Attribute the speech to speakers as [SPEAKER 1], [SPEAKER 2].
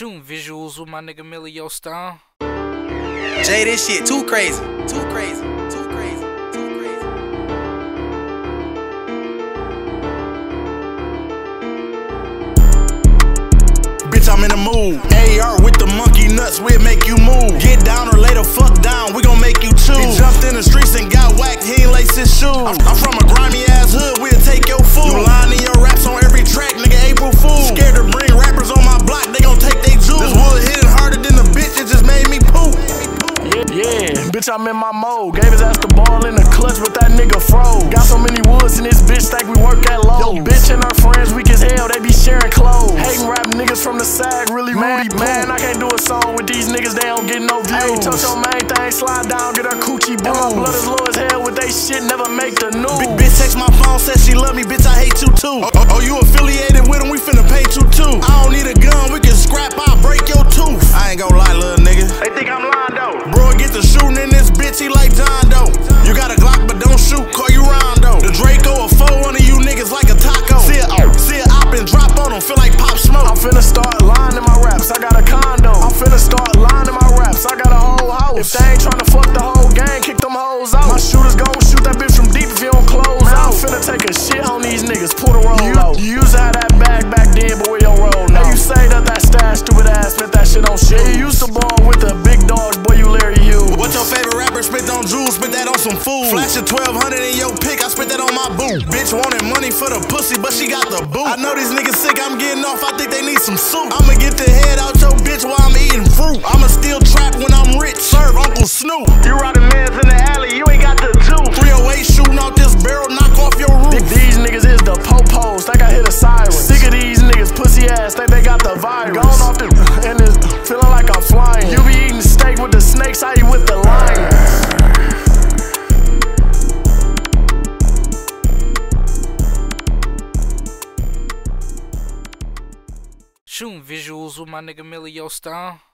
[SPEAKER 1] Shooting visuals with my nigga Mealeo Stone.
[SPEAKER 2] Jay, this shit too crazy. Too crazy. Too crazy. Too crazy.
[SPEAKER 3] Bitch, I'm in the mood. AR with the monkey nuts, we'll make you move. Get down or lay the fuck down, we gon' make you choose. He jumped in the streets and got whacked, he ain't lace his shoes. I'm, I'm from a
[SPEAKER 4] Yeah, bitch, I'm in my mode. Gave his ass the ball in the clutch, but that nigga froze. Got so many woods in this bitch, think we work at low. Yo, bitch and her friends weak as hell, they be sharing clothes. Hating rap niggas from the sag, really man, man. I can't do a song with these niggas, they don't get no views. Hey, touch your main thing, slide down, get her coochie. And my blood is low as hell with they shit, never make the news.
[SPEAKER 3] Big bitch text my phone, said she love me, bitch, I hate you too. Oh, oh, oh, you affiliated with him, we finna pay you too. I don't need a gun, we can on him, feel like pop smoke.
[SPEAKER 4] I'm finna start lying in my raps, I got a condo. I'm finna start lying in my raps, I got a whole house. If they ain't tryna fuck the whole gang, kick them hoes out. My shooters gon' shoot that bitch from deep if you don't close
[SPEAKER 3] Man,
[SPEAKER 4] out.
[SPEAKER 3] I'm
[SPEAKER 4] finna take a shit on these niggas, pull the roll
[SPEAKER 3] You-
[SPEAKER 4] out. You used to have that bag back then, but where your roll now? Hey, you say that that stash, stupid ass, spent that shit on shit. Yeah, you used to ball with the big dogs, boy, you Larry Hughes.
[SPEAKER 3] What's your favorite rapper? Spit on jewels, spit that on some food. Flashing 1200 in your pick, Spit that on my boot. Bitch wanted money for the pussy, but she got the boot. I know these niggas sick, I'm getting off, I think they need some soup. I'ma get the head out your bitch while I'm eating fruit. I'ma still trap when I'm rich, serve Uncle Snoop.
[SPEAKER 4] You riding mans in the alley, you ain't got the two.
[SPEAKER 3] 308 shooting out this barrel, knock off your roof.
[SPEAKER 4] These niggas is the po-pos, think I hit a siren. Sick of these niggas, pussy ass, think they got the virus. Gone off the and it's feeling like I'm flying. You be eating steak with the snakes, I eat with the
[SPEAKER 1] Shooting visuals with my nigga Mealeo Stone.